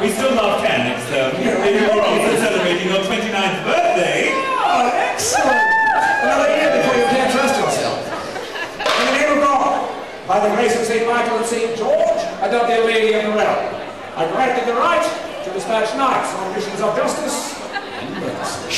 We still love Ken next term. You're celebrating your 29th birthday. Oh, excellent! Another year before you can't trust yourself. In the name of God, by the grace of St. Michael and St. George, I adopt the lady of the realm. I granted the right to dispatch knights on missions of justice and mercy.